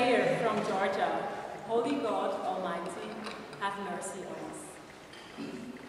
prayer from Georgia. Holy God Almighty, have mercy on us.